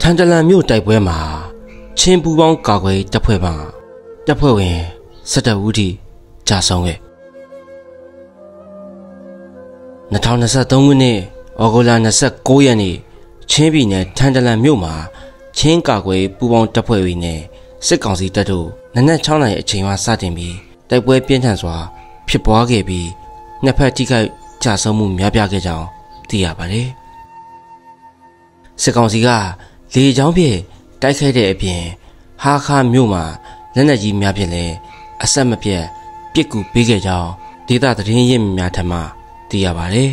ထန်တလန်မြို့တိုက်ပွဲမှာချင်းပူပေါင်းကာကွယ်တပ်ဖွဲ့မှတပ်ဖွဲ့ဝင်17ဦးထိကြာဆုံးခဲ့2023ခုနှစ်ဩဂုတ်လ29ရက်နေ့ချင်းပြည်နယ်ထန်တလန်မြို့မှာချင်းကာကွယ်ပူပေါင်းတပ်ဖွဲ့တွေနဲ့စစ်ကောင်စီတပ်တို့နနက်6နာရီအချိန်မှစတင်ပြီးတိုက်ပွဲပြင်းထန်စွာ ဖြစ်ပွားခဲ့ပြီးနှစ်ဖက်ထိခိုက်ကြာဆုံးမှုများပြားခဲ့ကြောင်းသိရပါတယ်စစ်ကောင်စီက လေကြောင်းဖြင့်တိုက်ခိုက်တဲ့အပြင်ဟာခါမြို့မှာလက်နက်ကြီးများဖြင့်လည်းအဆက်မပြတ်ပစ်ကူပေးခဲ့ကြောင်းဒေသသတင်းရင်းများထံမှသိရပါတယ်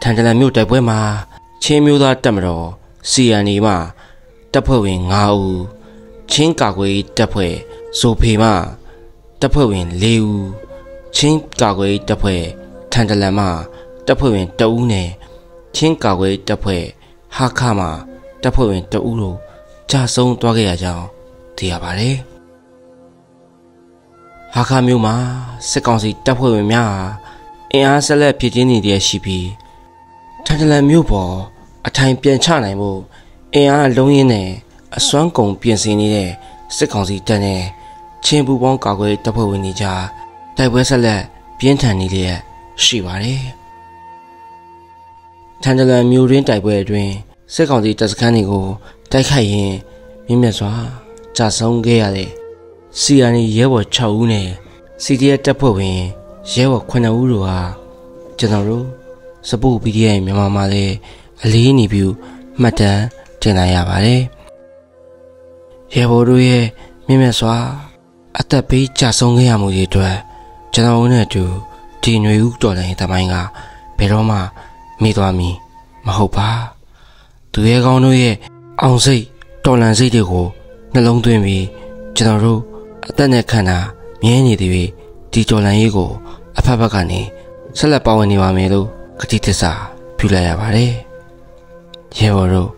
ထန်တလန်မြို့တိုက်ပွဲမှာချင်းမျိုးသားတပ်မတော် CNA မှတပ်ဖွဲ့ဝင်9ဦးချင်းကာကွယ်တပ်ဖွဲ့ဇိုဖေမှတပ်ဖွဲ့ဝင်4ဦးချင်းကာကွယ်တပ်ဖွဲ့ထန်တလန်မှတပ်ဖွဲ့ဝင်2ဦးနဲ့ချင်းကာကွယ်တပ်ဖွဲ့ဟာခမှ တပ်ဖွဲ့ဝင်2ဦးတို့ကြာဆုံးသွားခဲ့ရကြောင်းသိရပါတယ်ဟာခမျိုးမှာစစ်ကောင်စီတပ်ဖွဲ့ဝင်များအင်အားဆက်လက်ဖြစ်ချင်းနေတဲ့ရှိပြီးထန်တလန်မျိုးပေါ်အထိုင်ပြန်ချနိုင်မှုအင်အားလုံးရင်းနဲ့အစွမ်းကုန်ပြင်ဆင်နေတဲ့စစ်ကောင်စီတပ်နဲ့ချင်းပူပေါင်းကာကွယ်တပ်ဖွဲ့ဝင်တွေကြားတိုက်ပွဲဆက်လက်ပြင်းထန်နေလျက်ရှိပါတယ်။ထန်တလန်မျိုးရင်းတိုက်ပွဲအတွင်း စစ်ကောင်စီတပ်စခန်းတွေကိုတိုက်ခိုက်ရင်းမြင့်မြတ်စွာကြာဆုံးခဲ့ရတဲ့ CRN ရဲဘော်6ဦးနဲ့ CDF တပ်ဖွဲ့ဝင်ရဲဘော်9ဦးတို့ဟာကျွန်တော်တို့စပုတ် PDF မြန်မာမှာလည်းအလေးနေပြီးမှတ်တမ်းတင်နိုင်ရပါတယ်။ရဲဘော်တို့ရဲ့မြင့်မြတ်စွာအသက်ပေးကြဆုံးခဲ့ရမှုတွေအတွက်ကျွန်တော်တို့နဲ့အတူဒီຫນွေဦးတော်လိုင်းတမိုင်းကဘယ်တော့မှမေ့သွားမည်မဟုတ်ပါ သူရဲကောင်းတို့ရဲ့အောင်စိတ်တော်လန်စိတ်တွေကိုနှလုံးသွင်းပြီးကျွန်တော်တို့အသက်နဲ့ခန္ဓာမြဲနေသည်ဒီတော်လန်ရေးကို အဖက်ဖက်ကနေဆက်လက်ပါဝင်နေပါမယ်လို့ကတိသစ္စာပြုလိုက်ရပါတယ်ရဲဘော်တို့